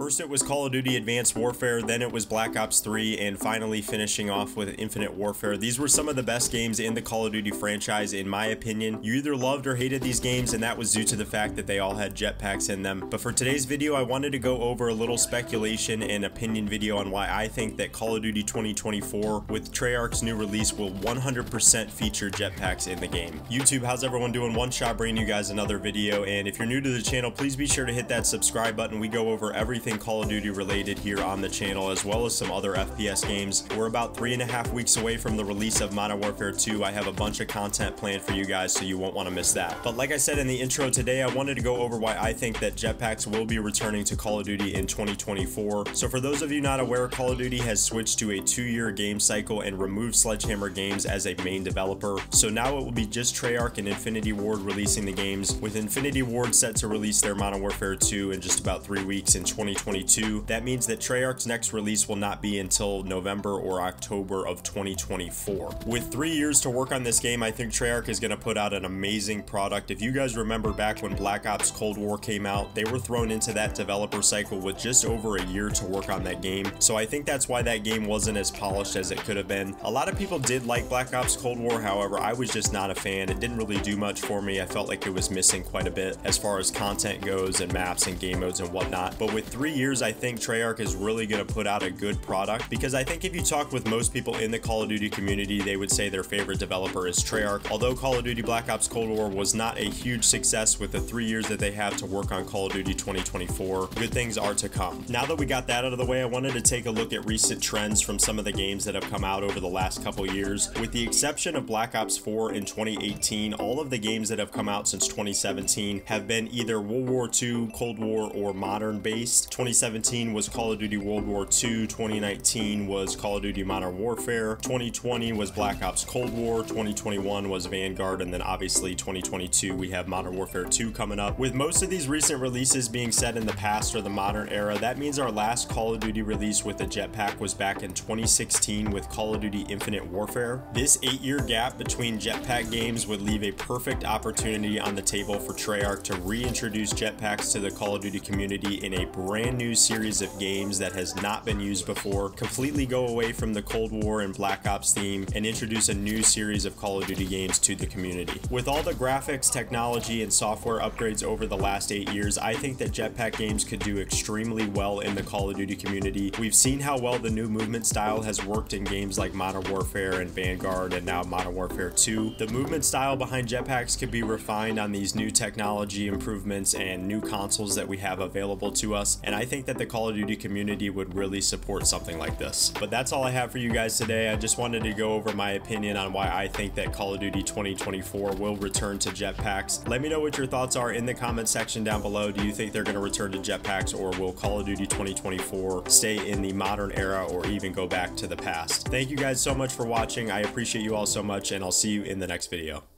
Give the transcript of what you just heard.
First it was Call of Duty Advanced Warfare, then it was Black Ops 3, and finally finishing off with Infinite Warfare. These were some of the best games in the Call of Duty franchise in my opinion. You either loved or hated these games and that was due to the fact that they all had jetpacks in them. But for today's video I wanted to go over a little speculation and opinion video on why I think that Call of Duty 2024 with Treyarch's new release will 100% feature jetpacks in the game. YouTube, how's everyone doing? One shot bringing you guys another video and if you're new to the channel please be sure to hit that subscribe button. We go over everything Call of Duty related here on the channel as well as some other FPS games. We're about three and a half weeks away from the release of Modern Warfare 2. I have a bunch of content planned for you guys so you won't want to miss that. But like I said in the intro today, I wanted to go over why I think that jetpacks will be returning to Call of Duty in 2024. So for those of you not aware, Call of Duty has switched to a two-year game cycle and removed Sledgehammer Games as a main developer. So now it will be just Treyarch and Infinity Ward releasing the games, with Infinity Ward set to release their Modern Warfare 2 in just about three weeks in 2022. That means that Treyarch's next release will not be until November or October of 2024. With three years to work on this game, I think Treyarch is going to put out an amazing product. If you guys remember back when Black Ops Cold War came out, they were thrown into that developer cycle with just over a year to work on that game. So I think that's why that game wasn't as polished as it could have been. A lot of people did like Black Ops Cold War, however, I was just not a fan. It didn't really do much for me. I felt like it was missing quite a bit as far as content goes and maps and game modes and whatnot. But with three years, I think Treyarch is really going to put out a good product because I think if you talk with most people in the Call of Duty community, they would say their favorite developer is Treyarch. Although Call of Duty Black Ops Cold War was not a huge success with the three years that they have to work on Call of Duty 2024, good things are to come. Now that we got that out of the way, I wanted to take a look at recent trends from some of the games that have come out over the last couple years. With the exception of Black Ops 4 in 2018, all of the games that have come out since 2017 have been either World War II, Cold War, or modern based. 2017 was Call of Duty World War II, 2019 was Call of Duty Modern Warfare, 2020 was Black Ops Cold War, 2021 was Vanguard, and then obviously 2022 we have Modern Warfare 2 coming up. With most of these recent releases being set in the past or the modern era, that means our last Call of Duty release with a jetpack was back in 2016 with Call of Duty Infinite Warfare. This eight year gap between jetpack games would leave a perfect opportunity on the table for Treyarch to reintroduce jetpacks to the Call of Duty community in a brand new series of games that has not been used before, completely go away from the Cold War and Black Ops theme, and introduce a new series of Call of Duty games to the community. With all the graphics, technology, and software upgrades over the last eight years, I think that jetpack games could do extremely well in the Call of Duty community. We've seen how well the new movement style has worked in games like Modern Warfare and Vanguard and now Modern Warfare 2. The movement style behind jetpacks could be refined on these new technology improvements and new consoles that we have available to us, and I think that the Call of Duty community would really support something like this. But that's all I have for you guys today. I just wanted to go over my opinion on why I think that Call of Duty 2024 will return to jetpacks. Let me know what your thoughts are in the comment section down below. Do you think they're going to return to jetpacks or will Call of Duty 2024 stay in the modern era or even go back to the past? Thank you guys so much for watching. I appreciate you all so much and I'll see you in the next video.